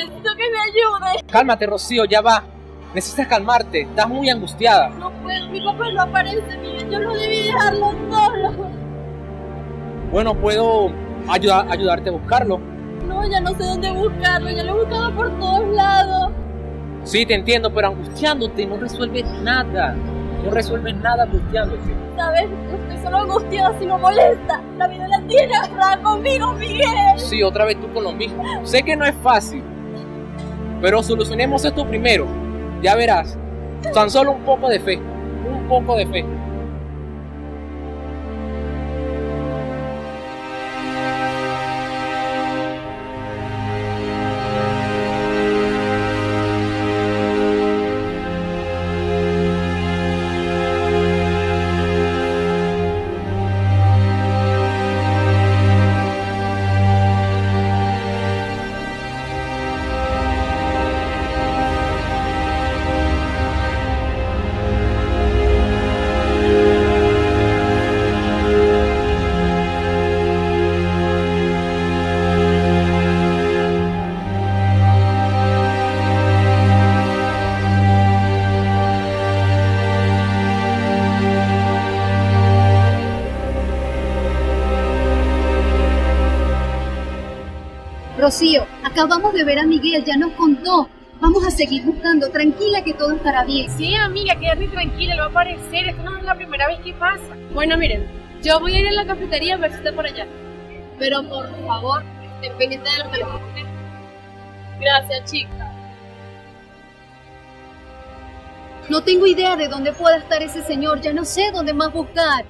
Ayúdame. Cálmate, Rocío, ya va. Necesitas calmarte, estás muy angustiada. No puedo, mi papá no aparece, Miguel. Yo no debí dejarlo solo. Bueno, puedo ayudar, ayudarte a buscarlo. No, ya no sé dónde buscarlo. Ya lo he buscado por todos lados. Sí, te entiendo, pero angustiándote no resuelves nada. No resuelves nada angustiándote. ¿Sabes? Estoy solo angustiada si me molesta. La vida la tiene agarrada conmigo, Miguel. Sí, otra vez tú con lo mismo. Sé que no es fácil, pero solucionemos esto primero. Ya verás, tan solo un poco de fe, un poco de fe. Rocío, acabamos de ver a Miguel, ya nos contó. Vamos a seguir buscando, tranquila que todo estará bien. Sí, amiga, quédate tranquila, él va a aparecer. Esto no es la primera vez que pasa. Bueno, miren, yo voy a ir a la cafetería a ver si está por allá. Pero por favor, estén pendientes de lo que les voy a poner. Gracias, chica. No tengo idea de dónde pueda estar ese señor, ya no sé dónde más buscar.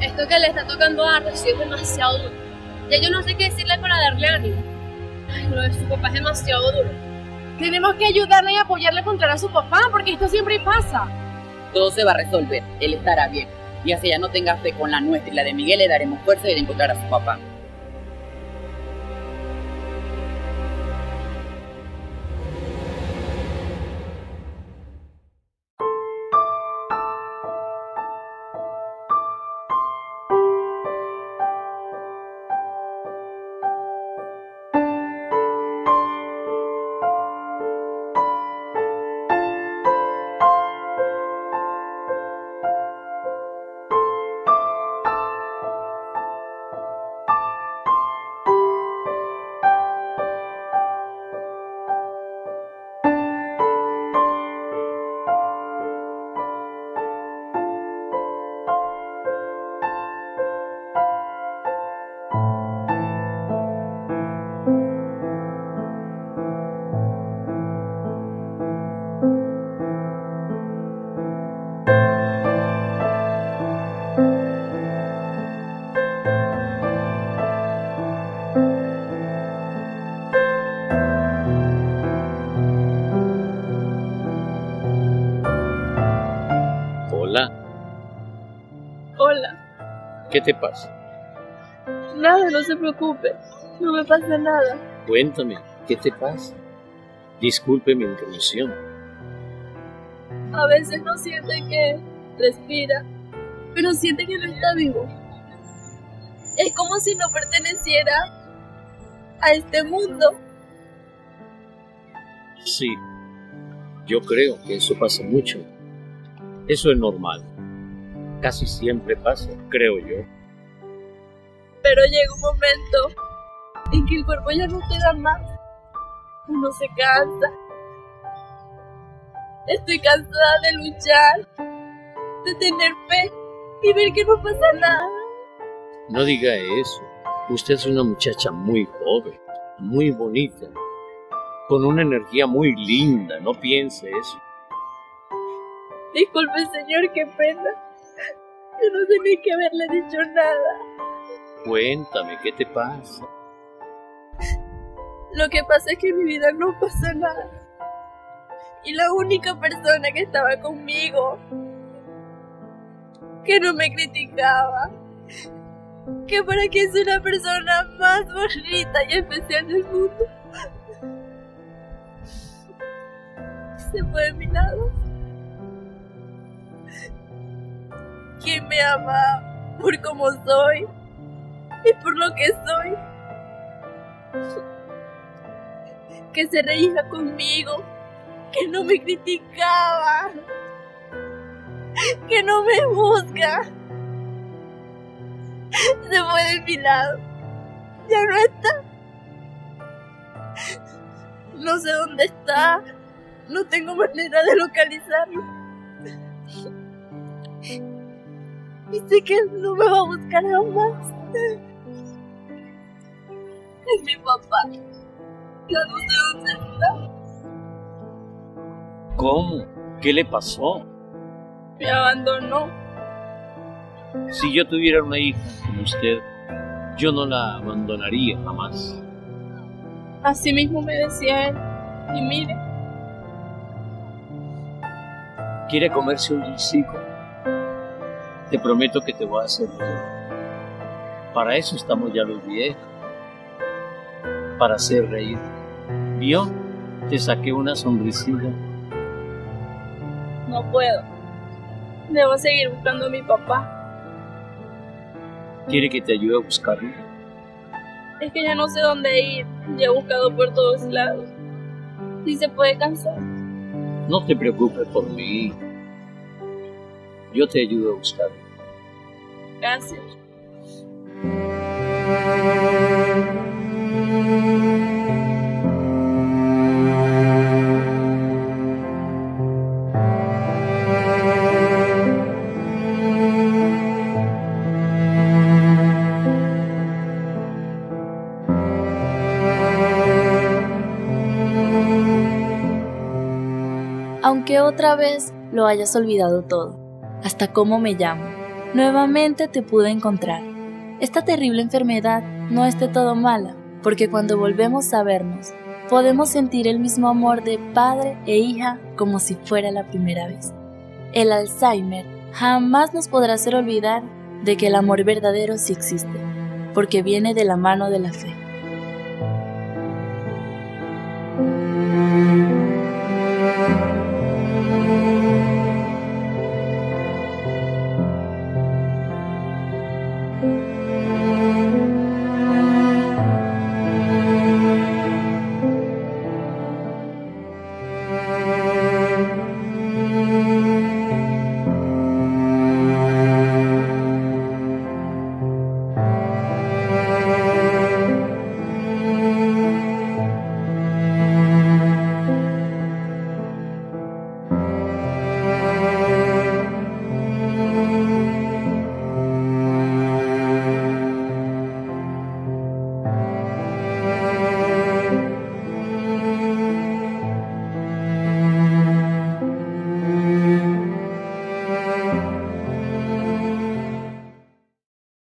Esto que le está tocando a Rocío es demasiado duro. Ya yo no sé qué decirle para darle ánimo. Ay, lo de su papá es demasiado duro. Tenemos que ayudarle y apoyarle a encontrar a su papá, porque esto siempre pasa. Todo se va a resolver, él estará bien. Y así ya no tenga fe con la nuestra y la de Miguel, le daremos fuerza de encontrar a su papá. ¿Qué te pasa? Nada, no se preocupe. No me pasa nada. Cuéntame, ¿qué te pasa? Disculpe mi intromisión. A veces no siente que respira, pero siente que no está vivo. Es como si no perteneciera a este mundo. Sí, yo creo que eso pasa mucho. Eso es normal. Casi siempre pasa, creo yo. Pero llega un momento en que el cuerpo ya no te da más. Uno se cansa. Estoy cansada de luchar, de tener fe y ver que no pasa nada. No diga eso. Usted es una muchacha muy joven, muy bonita, con una energía muy linda. No piense eso. Disculpe, señor, qué pena. Yo no tenía que haberle dicho nada. Cuéntame, ¿qué te pasa? Lo que pasa es que en mi vida no pasa nada. Y la única persona que estaba conmigo, que no me criticaba, que para que es una persona más bonita y especial del mundo, se fue de mi lado. Quien me ama por como soy y por lo que soy. que se reía conmigo, que no me criticaba, que no me juzga. Se fue de mi lado. Ya no está. No sé dónde está. No tengo manera de localizarlo. Y sé que él no me va a buscar jamás. Es mi papá. Ya no sé dónde está. ¿Cómo? ¿Qué le pasó? Me abandonó. Si yo tuviera una hija como usted, yo no la abandonaría jamás. Así mismo me decía él. Y mire, ¿Quiere comerse un dulcico? Te prometo que te voy a hacer reír. Para eso estamos ya los viejos. Para hacer reír. ¿Vio? Te saqué una sonrisilla. no puedo. Debo seguir buscando a mi papá. ¿Quiere que te ayude a buscarlo? Es que ya no sé dónde ir. Ya he buscado por todos lados. Si se puede cansar. No te preocupes por mí. Yo te ayudo a buscarlo. Aunque otra vez lo hayas olvidado todo, hasta cómo me llamo, nuevamente te pude encontrar. Esta terrible enfermedad no es de todo mala, porque cuando volvemos a vernos, podemos sentir el mismo amor de padre e hija como si fuera la primera vez. El Alzheimer jamás nos podrá hacer olvidar de que el amor verdadero sí existe, porque viene de la mano de la fe.